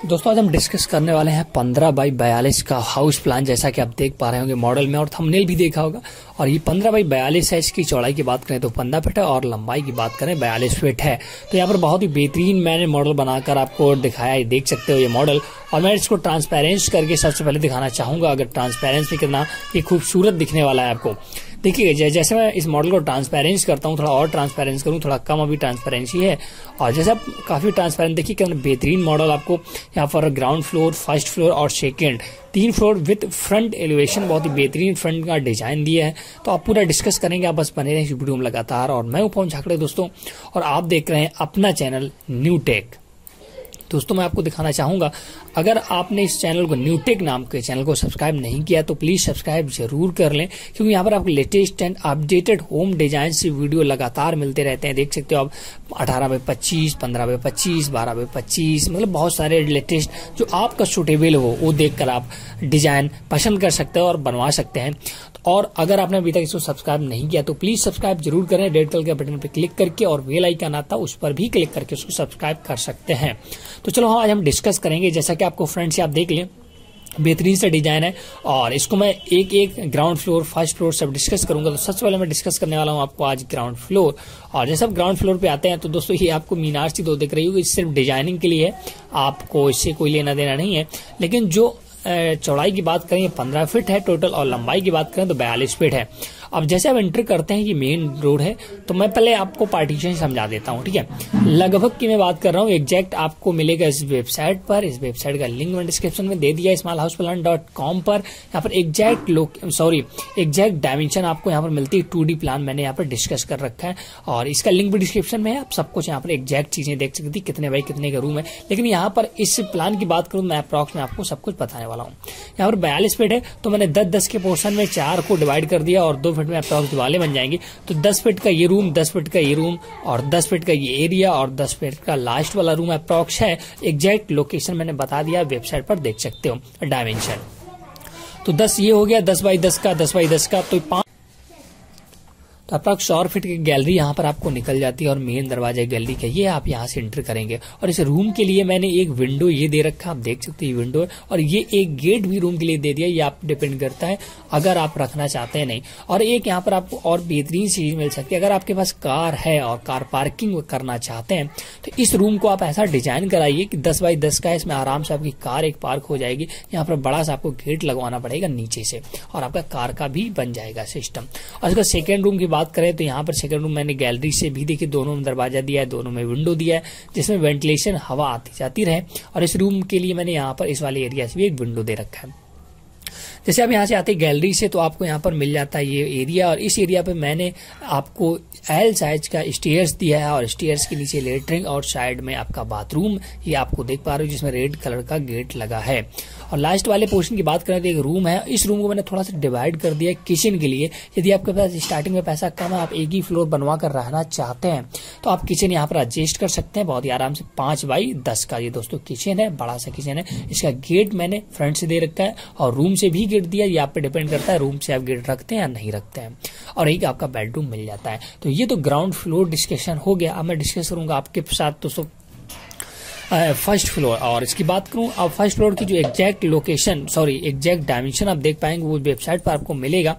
दोस्तों, आज हम डिस्कस करने वाले हैं पंद्रह बाई बयालीस का हाउस प्लान जैसा कि आप देख पा रहे होंगे मॉडल में, और थंबनेल भी देखा होगा। और ये पंद्रह बाई बयालीस है, इसकी चौड़ाई की बात करें तो पंद्रह फीट है, और लंबाई की बात करें बयालीस फीट है। तो यहाँ पर बहुत ही बेहतरीन मैंने मॉडल बनाकर आपको दिखाया है देख सकते हो ये मॉडल और मैं इसको ट्रांसपेरेंस करके सबसे पहले दिखाना चाहूँगा, अगर ट्रांसपेरेंस भी करना, ये खूबसूरत दिखने वाला है आपको। देखिए जैसे मैं इस मॉडल को ट्रांसपेरेंस करता हूँ, थोड़ा और ट्रांसपेरेंस करूँ, थोड़ा कम अभी ट्रांसपेरेंसी है। और जैसे आप काफ़ी ट्रांसपेरेंट देखिए कितना बेहतरीन मॉडल आपको यहाँ पर ग्राउंड फ्लोर फ़र्स्ट फ्लोर और सेकेंड तीन फ्लोर विथ फ्रंट एलिवेशन बहुत ही बेहतरीन फ्रंट का डिज़ाइन दिया है। तो आप पूरा डिस्कस करेंगे, आप बस बने रहें वीडियो में लगातार। और मैं ऊपर झाकड़े, दोस्तों, और आप देख रहे हैं अपना चैनल न्यू टेक दोस्तों, मैं आपको दिखाना चाहूँगा, अगर आपने इस चैनल को न्यूटेक नाम के चैनल को सब्सक्राइब नहीं किया तो प्लीज़ सब्सक्राइब ज़रूर कर लें, क्योंकि यहाँ पर आपको latest and updated home design से वीडियो लगातार मिलते रहते हैं। देख सकते हो आप, अठारह बाई पच्चीस, पंद्रह बाई पच्चीस, बारह बाई पच्चीस मतलब बहुत सारे लेटेस्ट जो आपका सुटेबल हो, वो देखकर आप डिज़ाइन पसंद कर सकते हो और बनवा सकते हैं। और अगर आपने अभी तक इसको सब्सक्राइब नहीं किया तो प्लीज़ सब्सक्राइब ज़रूर करें। रेड कलर के बटन पर क्लिक करके और वेल आइकन आता, उस पर भी क्लिक करके उसको सब्सक्राइब कर सकते हैं। तो चलो हाँ आज हम डिस्कस करेंगे, जैसा कि आपको फ्रेंड से आप देख लें, बेहतरीन सा डिज़ाइन है और इसको मैं एक एक ग्राउंड फ्लोर फ़र्स्ट फ्लोर सब डिस्कस करूँगा। तो सबसे पहले मैं डिस्कस करने वाला हूँ आपको आज ग्राउंड फ्लोर और जैसे आप ग्राउंड फ्लोर पे आते हैं तो दोस्तों, ये आपको मीनार सी दो दिख रही होगी, सिर्फ़ डिज़ाइनिंग के लिए। आपको इससे कोई लेना देना नहीं है। लेकिन जो चौड़ाई की बात करें पंद्रह फीट है टोटल और लंबाई की बात करें तो बयालीस फीट है। अब जैसे आप एंटर करते हैं ये मेन रोड है तो मैं पहले आपको पार्टीशन समझा देता हूँ, ठीक है? लगभग की मैं बात कर रहा हूँ एग्जैक्ट आपको मिलेगा इस वेबसाइट पर, इस वेबसाइट का लिंक मैंने डिस्क्रिप्शन में दे दिया small house plan dot com पर। यहाँ पर एग्जैक्ट लोक सॉरी एग्जैक्ट डायमेंशन आपको यहाँ पर मिलती है टू प्लान मैंने यहाँ पर डिस्कस कर रखा है, और इसका लिंक भी डिस्क्रिप्शन में है, आप सब कुछ यहाँ पर एग्जैक्ट चीज़ें देख सकती है, कितने बाई कितने का रूम है। लेकिन यहाँ पर इस प्लान की बात करूँ, मैं अप्रॉक्स में आपको सब कुछ बताने वाला हूँ। यहाँ पर बयालीस फीट है तो मैंने दस दस के पोर्सन में चार को डिवाइड कर दिया और दो फीट में अप्रॉक्स दिवाले बन जाएँगे। तो दस फीट का ये रूम दस फीट का ये रूम और दस फीट का ये एरिया और दस फीट का लास्ट वाला रूम अप्रॉक्स है। एग्जैक्ट लोकेशन मैंने बता दिया वेबसाइट पर देख सकते हो। डायमेंशन तो दस ये हो गया, दस बाई दस का, दस बाई दस का तो पाँच तो अप्रॉक्स सौ फीट की गैलरी यहाँ पर आपको निकल जाती है और मेन दरवाज़ा गैलरी का ये आप यहाँ से एंटर करेंगे। और इस रूम के लिए मैंने एक विंडो ये दे रखा है, आप देख सकते हैं विंडो है। और ये एक गेट भी रूम के लिए दे दिया, ये आप डिपेंड करता है, अगर आप रखना चाहते हैं नहीं। और एक यहाँ पर आपको और बेहतरीन चीज़ मिल सकती है, अगर आपके पास कार है और कार पार्किंग करना चाहते हैं तो इस रूम को आप ऐसा डिज़ाइन कराइए कि दस बाई दस का इसमें आराम से आपकी कार एक पार्क हो जाएगी। यहाँ पर बड़ा सा आपको गेट लगवाना पड़ेगा नीचे से और आपका कार का भी बन जाएगा सिस्टम और इसका सेकेंड रूम की बात बात करें तो यहाँ पर सेकंड रूम मैंने गैलरी से भी देखिए दोनों में दरवाज़ा दिया है, दोनों में विंडो दिया है, जिसमें वेंटिलेशन हवा आती जाती रहे। और इस रूम के लिए मैंने यहाँ पर इस वाले एरिया से भी एक विंडो दे रखा है। जैसे आप यहाँ से आते गैलरी से तो आपको यहाँ पर मिल जाता है ये एरिया और इस एरिया पे मैंने आपको एल साइज़ का स्टेयर्स दिया है और स्टेयर्स के नीचे लेटरिंग और साइड में आपका बाथरूम ये आपको देख पा रहे हो जिसमें रेड कलर का गेट लगा है। और लास्ट वाले पोर्शन की बात करें तो एक रूम है। इस रूम को मैंने थोड़ा सा डिवाइड कर दिया किचन के लिए। यदि आपके पास स्टार्टिंग में पैसा कम है, आप एक ही फ्लोर बनवा कर रहना चाहते हैं तो आप किचन यहाँ पर एडजस्ट कर सकते हैं। बहुत ही आराम से पाँच बाई दस का ये दोस्तों किचन है, बड़ा सा किचन है। इसका गेट मैंने फ्रंट से दे रखा है और रूम से भी गेट दिया। ये आप पे डिपेंड करता है रूम से आप गेट रखते हैं या नहीं रखते हैं। और एक आपका बेडरूम मिल जाता है। तो ये तो ग्राउंड फ्लोर डिस्कशन हो गया। अब मैं डिस्कस करूँगा आपके साथ दोस्तों फ़र्स्ट फ्लोर और इसकी बात करूँ, अब फ़र्स्ट फ्लोर की जो exact location sorry exact dimension आप देख पाएँगे, वो वेबसाइट पर आपको मिलेगा।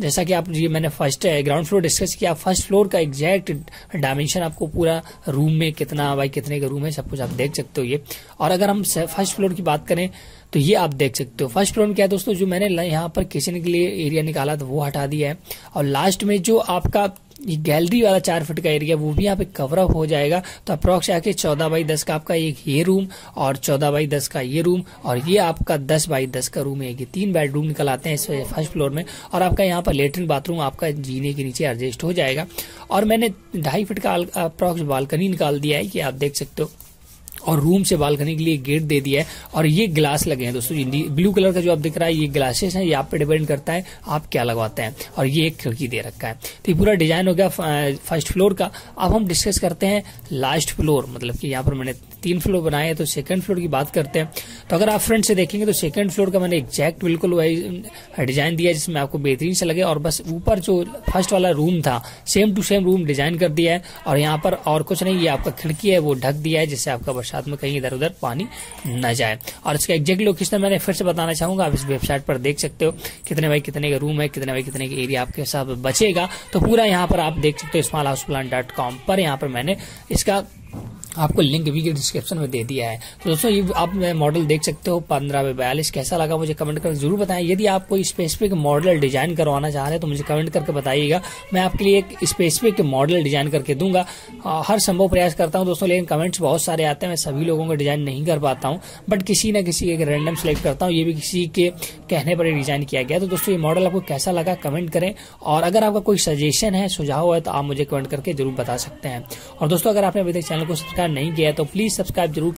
जैसा कि आप ये मैंने फ़र्स्ट ग्राउंड फ्लोर डिस्कस किया फ़र्स्ट फ्लोर का एग्जैक्ट डायमेंशन आपको पूरा रूम में कितना बाई कितने का रूम है, सब कुछ आप देख सकते हो ये। और अगर हम फ़र्स्ट फ्लोर की बात करें तो ये आप देख सकते हो। फ़र्स्ट फ्लोर में क्या है दोस्तों, जो मैंने यहाँ पर किचन के लिए एरिया निकाला था, वो हटा दिया है। और लास्ट में जो आपका ये गैलरी वाला चार फुट का एरिया, वो भी यहाँ पे कवर अप हो जाएगा। तो अप्रोक्स आके चौदह बाई दस का आपका एक ये रूम और चौदह बाई दस का ये रूम और ये आपका दस बाई दस का रूम है। ये तीन बेडरूम निकल आते हैं इस फ़र्स्ट फ्लोर में और आपका यहाँ पर लेटरिन बाथरूम आपका जीने के नीचे एडजस्ट हो जाएगा। और मैंने ढाई फीट का अप्रोक्स बालकनी निकाल दिया है कि आप देख सकते हो। और रूम से बालकनी के लिए गेट दे दिया है और ये ग्लास लगे हैं दोस्तों ब्लू कलर का जो आप दिख रहा है, ये ग्लासेस हैं ये आप पे डिपेंड करता है आप क्या लगवाते हैं और ये एक खिड़की दे रखा है। तो ये पूरा डिज़ाइन हो गया, फ़र्स्ट फ्लोर का। अब हम डिस्कस करते हैं लास्ट फ्लोर मतलब कि यहाँ पर मैंने तीन फ्लोर बनाए तो सेकंड फ्लोर की बात करते हैं। तो अगर आप फ्रंट से देखेंगे तो सेकंड फ्लोर का मैंने एग्जैक्ट बिल्कुल वही डिज़ाइन दिया जिसमें आपको बेहतरीन से लगे, और बस ऊपर जो फ़र्स्ट वाला रूम था same to same room design कर दिया है, और यहाँ पर और कुछ नहीं, ये आपका खिड़की है, वो ढक दिया है, जिससे आपका बरसात में कहीं इधर उधर पानी न जाए। और इसका एग्जैक्ट लोकेशन मैंने फिर से बताना चाहूँगा, आप इस वेबसाइट पर देख सकते हो, कितने बाई कितने का रूम है, कितने बाई कितने का एरिया आपके साथ बचेगा। तो पूरा यहाँ पर आप देख सकते हो small house plan dot com पर यहाँ पर मैंने इसका आपको लिंक भी डिस्क्रिप्शन में दे दिया है। तो दोस्तों, ये आप मॉडल देख सकते हो, पंद्रह बाई बयालीस, कैसा लगा मुझे कमेंट करके ज़रूर बताएँ। यदि आप कोई स्पेसिफिक मॉडल डिज़ाइन करवाना चाह रहे हैं तो मुझे कमेंट करके बताइएगा। मैं आपके लिए एक स्पेसिफिक मॉडल डिज़ाइन करके दूँगा। हर संभव प्रयास करता हूँ दोस्तों, लेकिन कमेंट्स बहुत सारे आते हैं। मैं सभी लोगों का डिज़ाइन नहीं कर पाता हूँ। बट किसी न किसी एक रैंडम सेलेक्ट करता हूँ, ये भी किसी के कहने पर डिज़ाइन किया गया। तो दोस्तों, ये मॉडल आपको कैसा लगा कमेंट करें। और अगर आपका कोई सजेशन है, सुझाव है तो आप मुझे कमेंट करके ज़रूर बता सकते हैं। और दोस्तों, अगर आपने अभी तक चैनल को सब्सक्राइब नहीं किया तो प्लीज़ सब्सक्राइब ज़रूर